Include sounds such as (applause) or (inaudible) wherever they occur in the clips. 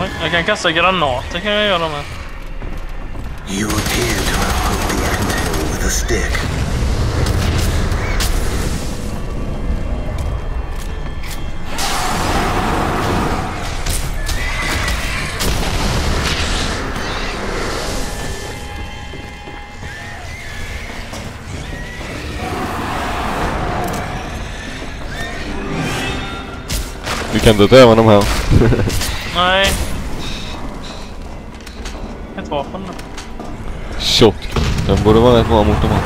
Oj, jag kan kasta granater kan jag göra med. You appear to have poked the anthill with a stick. Vi kan inte döva dem här. (laughs) Nej. Vapen då. Den borde vara rätt bra mot dem här.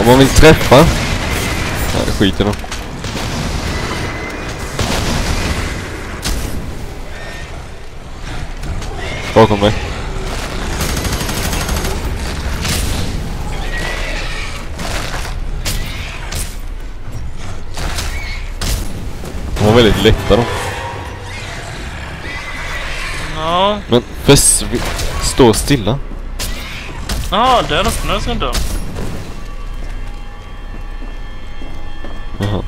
Om man vill träffa. Nej, skit i dem. Bakom mig. De var väldigt lätta de. Ja. Men försv... Stå stilla. Ja, där öppnades en dörr. Jaha.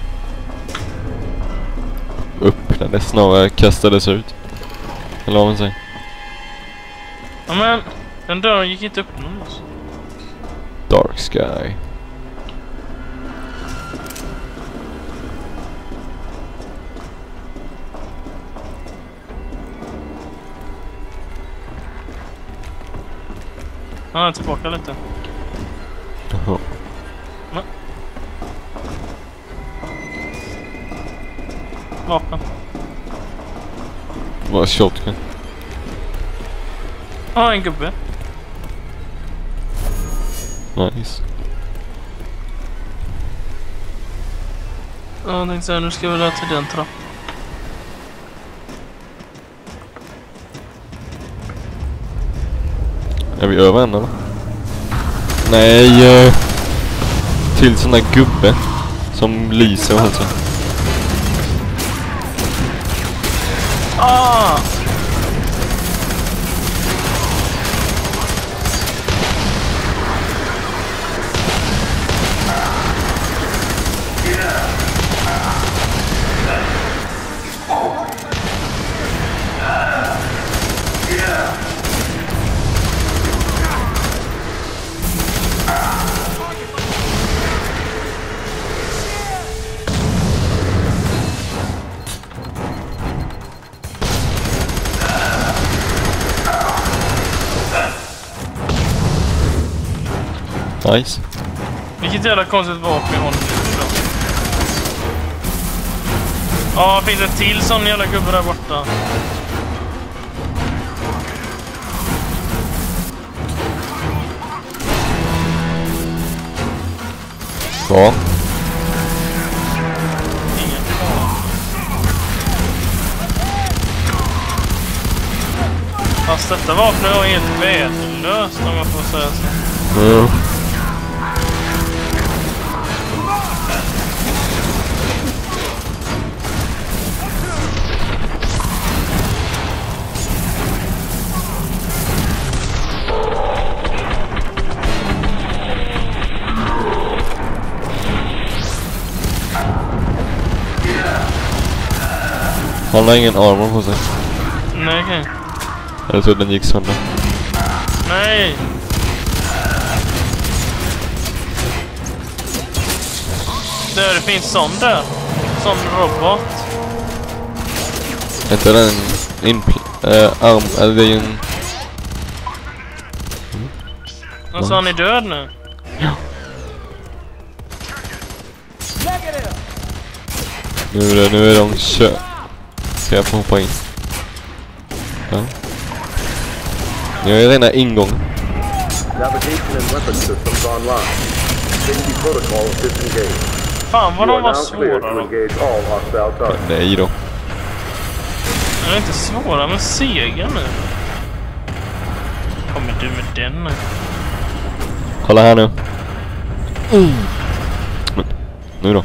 Öppnades snarare kastades ut. Eller vad man säger. Ja men, den dörren gick inte upp någonstans. Dark sky. Ja, tillbaka lite. Jaha. Vapen. Vad shotgun? Ja, en gubbe. Nice. Ja, jag tänkte säga, nu ska vi väl till den trappan. Är vi över än eller? Nej. Eh, till sån där gubbe. Som lyser och hälsar. Ah! Nice. Vilket jävla konstigt vapen nu då. Ja, finns det till sån jävla gubbe där borta? Kvar. Fast detta vapnet var helt värdelöst om jag får säga så. Mm. Han har ingen armor på sig. Nej, okej. Jag tror den gick sönder. Nej! Där, det finns sån där. Sån robot. Inte den impl... Äh, arm... Eller det är ju en... Alltså han är död nu. Nu är, det, nu är de kö... Ska jag få hoppa in? Ja. Jag är rena ingången. Navigation and weapon systems online. Safety protocol disengaged. Fan vad de var svåra to då. targets. Nej då. De är inte svåra men sega nu. Kommer du med den nu? Kolla här nu. Men, nu då.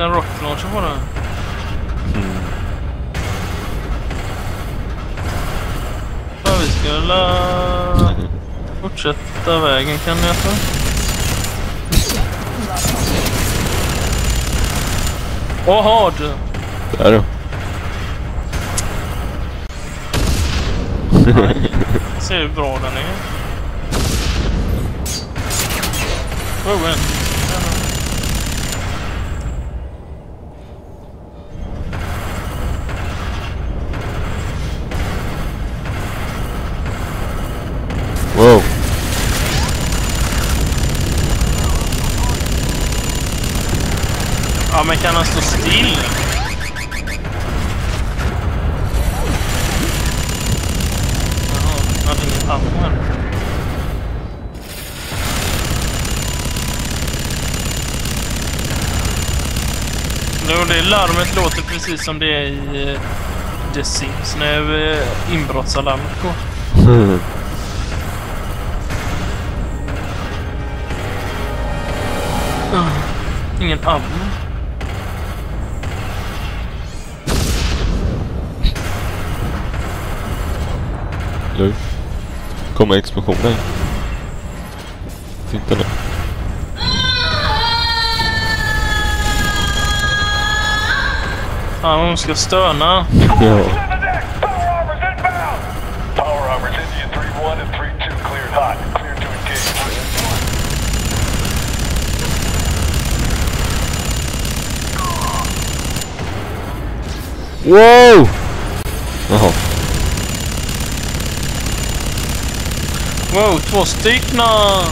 Jag tänkte skjuta en rocket launcher på den. Ja, vi ska la... fortsätta vägen kan jag tro. Jaha du. Där då. Ser hur bra den är. (laughs) Oh, en. Wow. Ja, men kan han stå still? Jaha, han hade ingen ammo här. Jo, det larmet låter precis som det är i eh, The Sims när eh, inbrottsalarmet går. (laughs) Ingen ammo. Nu. Kommer explosionen. Titta nu. Fan, hon ska stöna. Ja. Wow! Jaha. Wow, två stycken! Wow,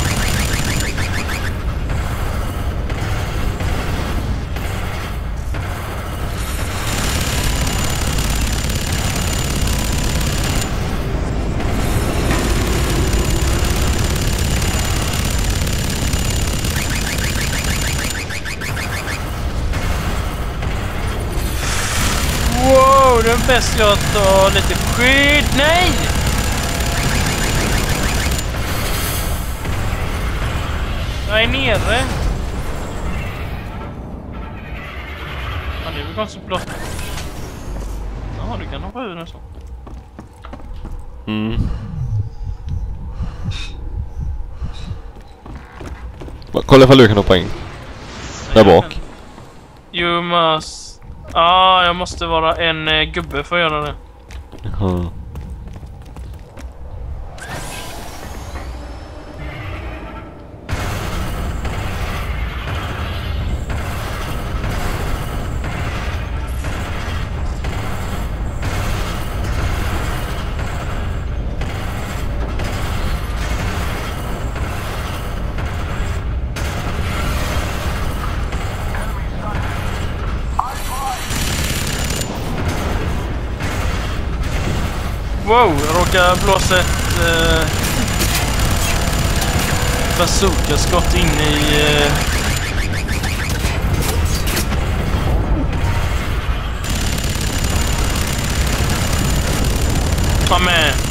bäst jag tar lite skydd. Nej! Jag är nere. Ja, det är väl konstigt blått. Ja, du kan hoppa ur den så. Mm. Kolla ifall du kan hoppa in. Där bak. You must... Ah, jag måste vara en eh, gubbe för att göra det. Jaha. Wow, jag råkade blåsa ett eh, bazookaskott in i... Eh, ta med.